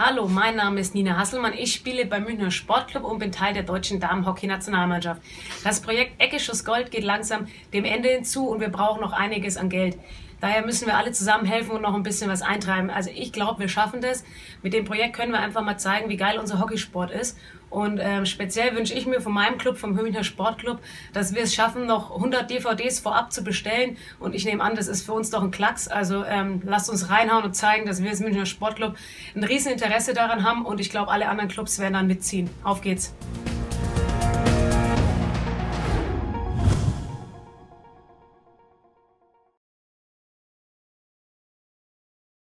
Hallo, mein Name ist Nina Hasselmann. Ich spiele beim Münchner Sportclub und bin Teil der deutschen Damenhockey-Nationalmannschaft. Das Projekt Eckeschuss Gold geht langsam dem Ende hinzu und wir brauchen noch einiges an Geld. Daher müssen wir alle zusammen helfen und noch ein bisschen was eintreiben. Also ich glaube, wir schaffen das. Mit dem Projekt können wir einfach mal zeigen, wie geil unser Hockeysport ist. Und ähm, speziell wünsche ich mir von meinem Club, vom Münchner Sportclub, dass wir es schaffen, noch 100 DVDs vorab zu bestellen. Und ich nehme an, das ist für uns doch ein Klacks. Also ähm, lasst uns reinhauen und zeigen, dass wir als Münchner Sportclub ein riesen Interesse daran haben. Und ich glaube, alle anderen Clubs werden dann mitziehen. Auf geht's!